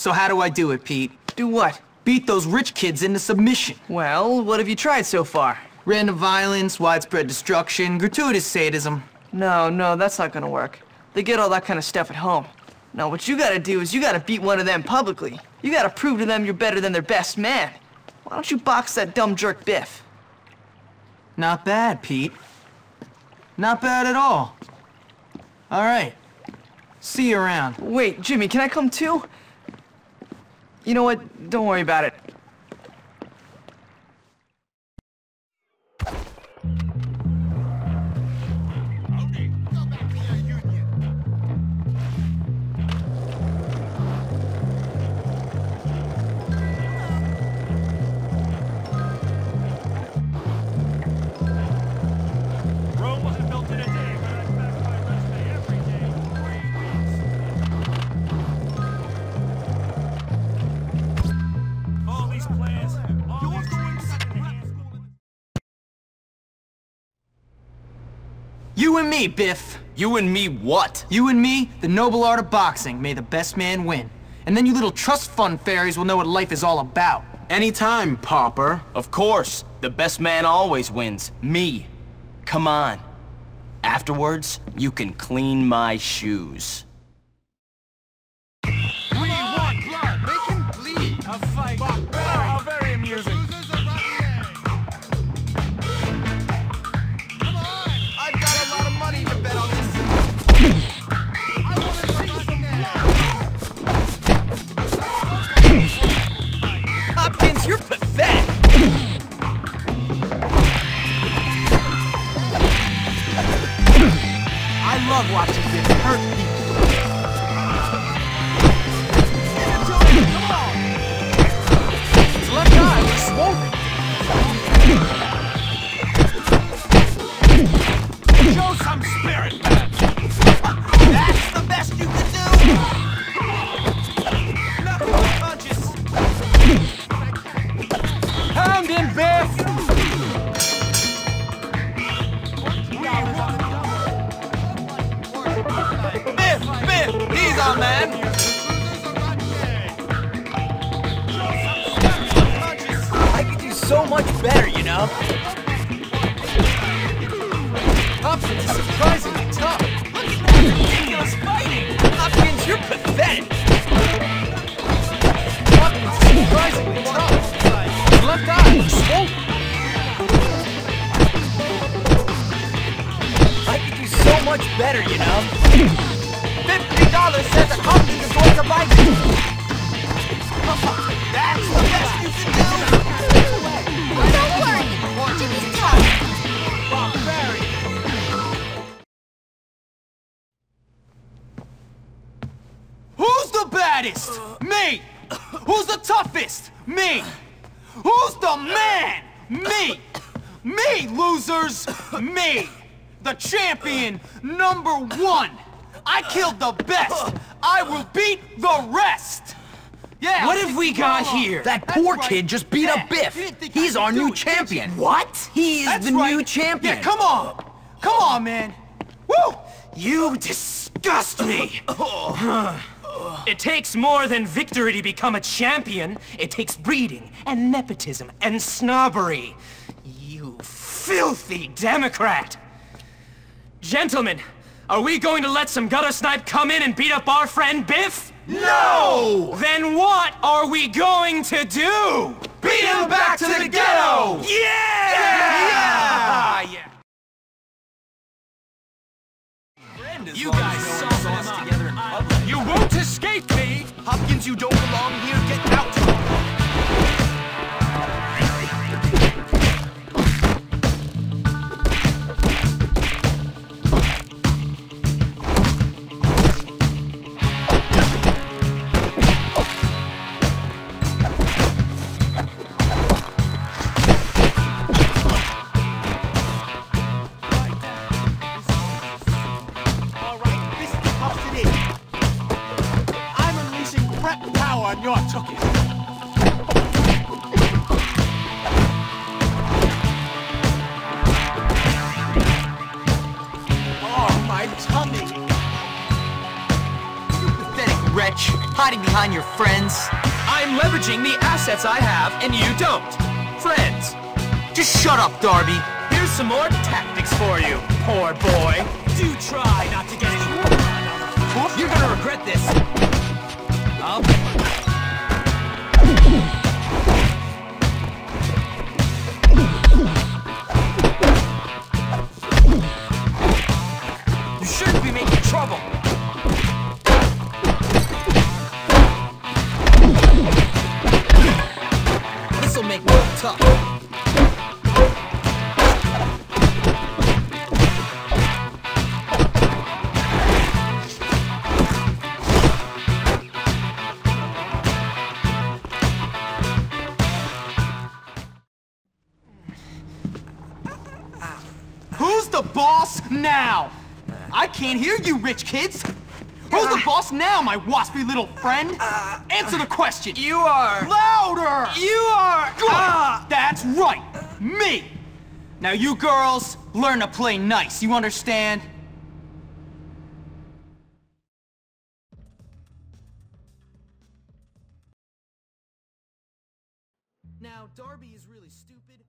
So how do I do it, Pete? Do what? Beat those rich kids into submission. Well, what have you tried so far? Random violence, widespread destruction, gratuitous sadism. No, no, that's not gonna work. They get all that kind of stuff at home. No, what you gotta do is you gotta beat one of them publicly. You gotta prove to them you're better than their best man. Why don't you box that dumb jerk Biff? Not bad, Pete. Not bad at all. All right. See you around. Wait, Jimmy, can I come too? You know what? Don't worry about it. You and me, Biff. You and me what? You and me, the noble art of boxing. May the best man win. And then you little trust fund fairies will know what life is all about. Anytime, pauper. Of course. The best man always wins. Me. Come on. Afterwards, you can clean my shoes. Watching Biff hurt people. Our man. I could do so much better, you know? Hopkins is surprisingly tough. Look at that fighting. Hopkins, you're pathetic! Fifty dollars says that Hopkins is going to buy you. That's the best you can do. Don't worry, Jimmy's tough. Who's the baddest? Me! Who's the toughest? Me! Who's the man? Me! Me, losers! Me! The champion number one! I killed the best! I will beat the rest! Yeah! What I'll have we got all here? That That's poor right. kid just beat Yeah, up Biff. you didn't think I He's our new it, champion. What? He is That's the right. new champion. Yeah, come on! Come on, man! Woo! You disgust me! it takes more than victory to become a champion. It takes breeding and nepotism and snobbery. You filthy Democrat! Gentlemen, are we going to let some gutter snipe come in and beat up our friend Biff? No! Then what are we going to do? Beat him back to the ghetto! Yeah! Yeah! yeah. You guys saw us together in public. You won't escape me! Hopkins, you don't belong here. Get out. Power on your tookie. Oh, my tummy. Pathetic wretch, hiding behind your friends. I'm leveraging the assets I have, and you don't. Friends, Just shut up, Derby. here's some more tactics for you, poor boy. Do try not to get any You're gonna regret this. Who's the boss now? I can't hear you, rich kids. Who's the boss now, my waspy little friend? Answer the question. You are... Louder! You are... Good. Ah! That's right. Me. Now you girls, learn to play nice. You understand? Now, Derby is really stupid,